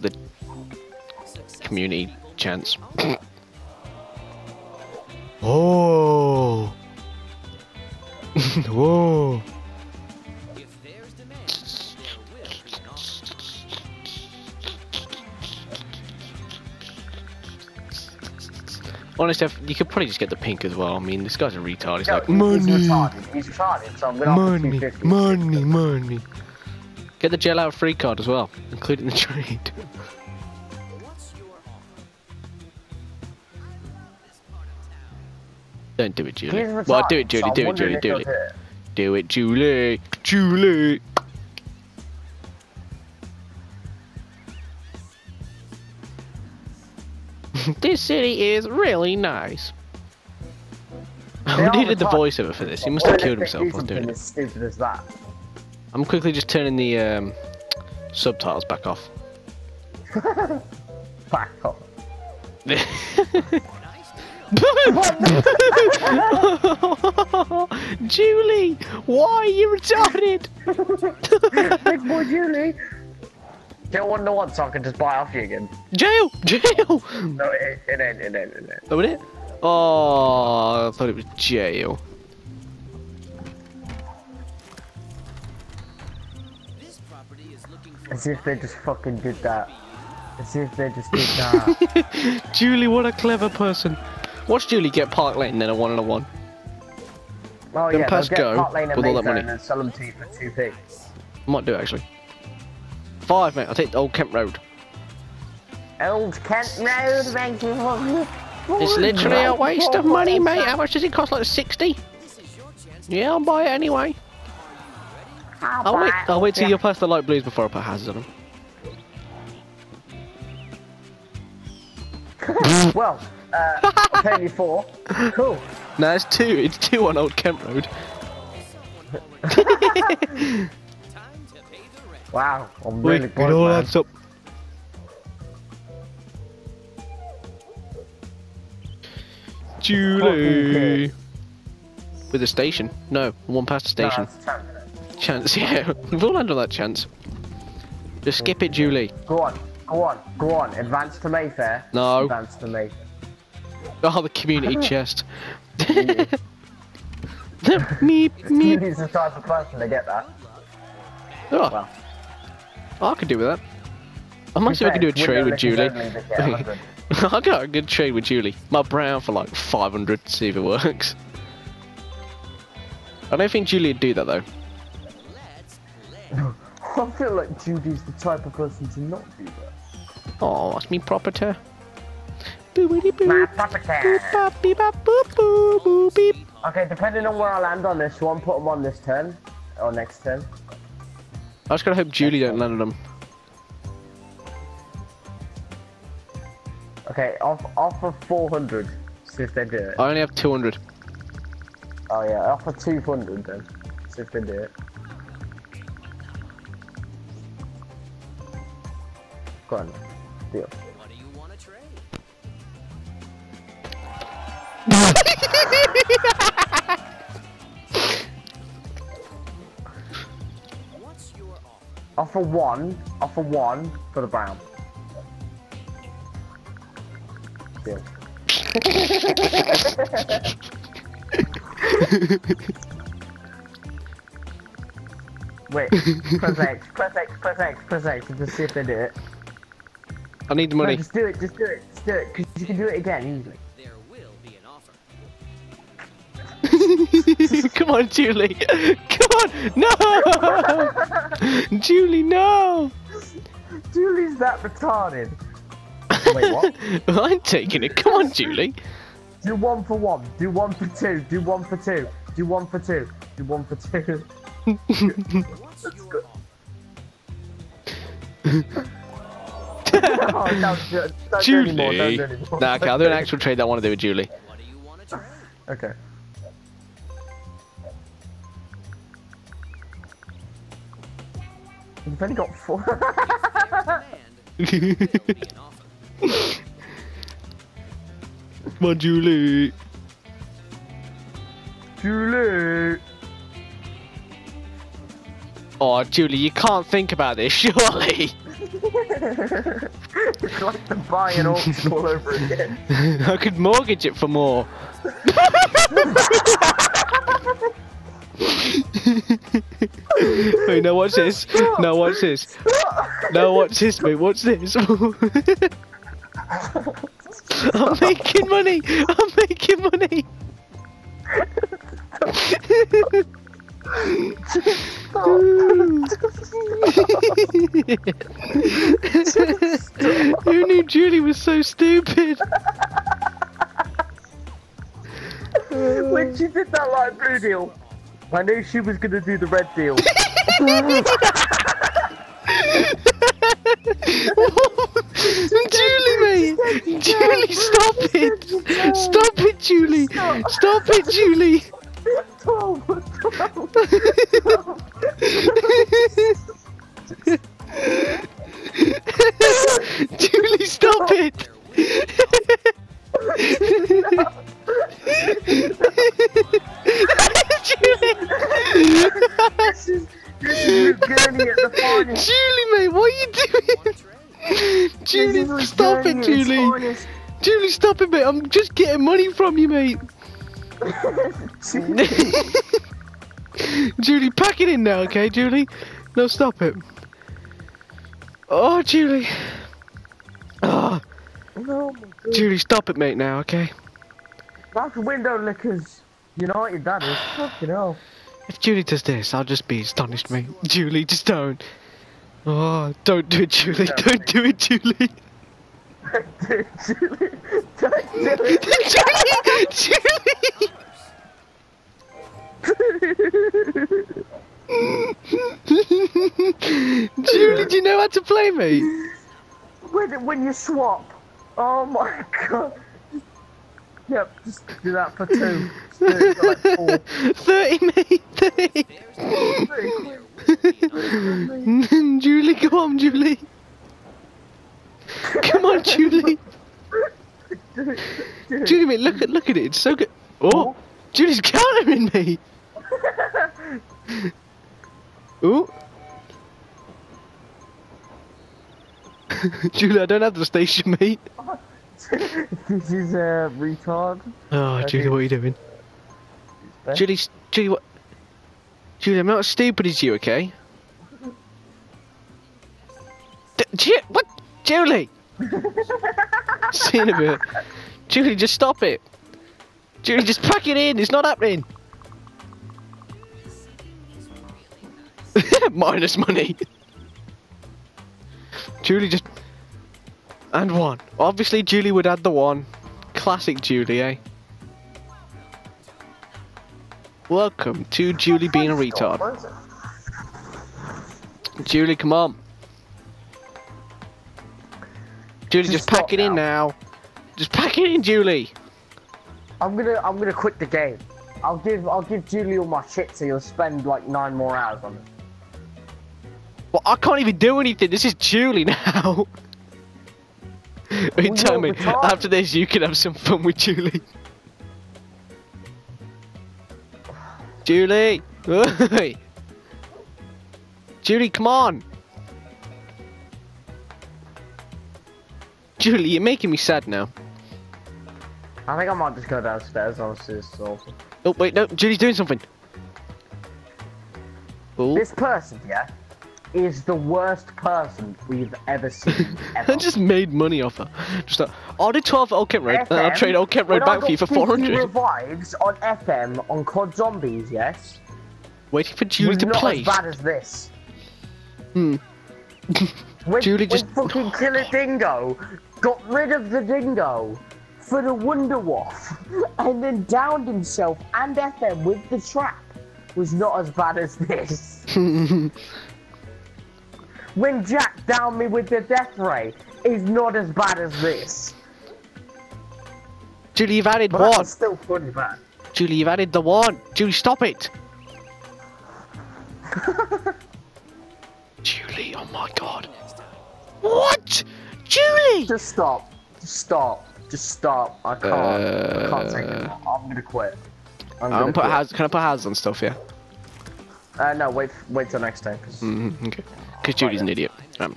the community chance. oh. Whoa. Honestly, if- you could probably just get the pink as well. I mean, this guy's a retard. He's Yo, like, he's mm-hmm. money, retarded. He's retarded, so I'm gonna money, money, money. Get the gel out free card as well, including the trade. Don't do it, Julie. Well, do it, Julie. Do it, Julie. Do it. do it. Do it, Julie. Julie. this city is really nice. They I needed the retarded. voiceover for this. He must have killed himself while doing it. as stupid as that. I'm quickly just turning the um, subtitles back off. Back off. Julie, why are you retarded? Big boy Julie. Get one to one so I can just buy off you again. Jail, jail. No, it, it ain't, it ain't, it ain't. Oh, it? Oh, I thought it was jail. As if they just fucking did that. As if they just did that. Julie, what a clever person. Watch Julie get Park Lane, then a one and a one. Oh Then yeah, press they'll get go Park Lane and with all that money. and sell them to you for 2p. Might do it actually. Five, mate. I'll take the old Kent Road. Old Kent Road, thank you for It's literally a waste of money, mate. How much does it cost? Like 60? Yeah, I'll buy it anyway. I'll wait. I'll wait till you're past the light blues before I put hazards on them. Well, uh, I'll pay you four. Cool. No, it's two. It's two on Old Kent Road. Wow, I'm Wait, really it broke, all man. up. Julie. With a station? No, one past the station. time. Chance, yeah. We've all handled that chance. Just skip it, Julie. Go on, go on, go on. Advance to Mayfair. No. Advance to Mayfair. Oh, the community chest. meep, meep. He's the type of person to get that. Oh, Well, oh, I could do with that. I might see if I can do a trade with Julie. only, they get 100. I got a good trade with Julie. My brown for like 500, see if it works. I don't think Julie would do that though. I feel like Judy's the type of person to not do that. Oh, that's me property. Boopity. My property. Boop bop beep bop boop boo boo beep. Okay, depending on where I land on this one, put them on this turn. Or next turn. I just gotta hope Julie don't land on them. Okay, off off of 400. See if they do it. I only have 200. Oh yeah, off of 200 then. See if they do it. On. Deal. What do you want to trade? What's your offer? Off of one, off of one for the brown. Deal. Wait, press X, press X, press X, press X, and just see if they do it. I need the No, money. just do it, just do it, just do it, because you can do it again easily. There will be an offer. Come on, Julie. Come on. No. Julie, no. Julie's that retarded. Wait, what? I'm taking it. Come on, Julie. Do one for one, do one for two, do one for two, do one for two, do one for two. What's your offer? Oh, don't, do- don't do anymore, don't Julie. do anymore. Nah, okay, I'll do an actual trade that I want to do with Julie. What do you want to trade? Okay. You've only got four. And there will be an offer. Come on, Julie. Julie! Oh, Julie, you can't think about this, surely. It's like the buy and auction all over again. I could mortgage it for more. Wait, now watch this. Now watch this. Now watch this, mate. Watch this. I'm making money. I'm making money. Who knew Julie was so stupid? when she did that light blue deal, I knew she was gonna do the red deal. Julie, mate! Julie, stop it! Stop it, Julie! Stop it, Julie! Twelve, twelve. Julie, stop it! Julie! this is this is Gurney at the finest. Julie, mate, what are you doing? Julie, stop it, Julie! Julie, stop it, mate! I'm just getting money from you, mate! Julie, pack it in now, okay, Julie? No, stop it. Oh, Julie. Ah. Oh, God. Julie, stop it, mate, now, okay? That's window lickers. United, that is. Fucking hell. If Julie does this, I'll just be astonished, mate. Julie, just don't. Oh, don't do it, Julie. Don't do it, Julie. Dude, Julie. Julie! Julie! Julie, do you know how to play, mate? When, when you swap. Oh my god. Yep, just do that for two. Just do it for like four. 30, mate, 30. Very quick. Julie, come on, Julie. Come on, Julie. Do it, do it. Julie, look at look at it. It's so good. Oh, Julie's countering me. Ooh. Julie, I don't have the station, mate. this is a uh, retard. Oh, Julie, what are you doing? Julie, Julie, what? Julie, I'm not as stupid as you, okay? D- Ju- what? Julie! See you in a bit. Julie, just stop it. Julie, just pack it in. It's not happening. Minus money. Julie just. And one. Obviously, Julie would add the one. Classic Julie, eh? Welcome to Julie being a retard. Where is it? Julie, come on. Julie, Just just, pack it in now. Just pack it in, Julie. I'm gonna I'm gonna quit the game. I'll give I'll give Julie all my shit so you'll spend like nine more hours on it. Well, I can't even do anything. This is Julie now. Wait, Well, tell me. After this, you can have some fun with Julie. Julie. Julie, come on. Julie, you're making me sad now. I think I might just go downstairs honestly it's awful. Oh wait, no, Julie's doing something. Oh, This person, yeah, is the worst person we've ever seen ever. I just made money off her. Just like, I'll do 12 Old Kent Road, and I'll trade Old Kent Road back for you for got 50 400. revives on FM on COD Zombies, yes? Waiting for Julie to not play. as bad as this. Hmm. When, Julie when just- fucking Killer Dingo got rid of the dingo for the Wunderwaffe and then downed himself and FM with the trap was not as bad as this. when Jack downed me with the death ray is not as bad as this. Julie, you've added But one. still pretty bad. Julie, you've added the one. Julie, stop it. Julie, oh my god. What? Julie! Just stop. Just stop. Just stop. I can't. I can't take it. Uh. I'm gonna quit. I'm gonna put quit. has, can I put houses on stuff, here? Uh, no, wait, wait till next time. 'cause- Mm-hmm, okay. Because Julie's an idiot. Um,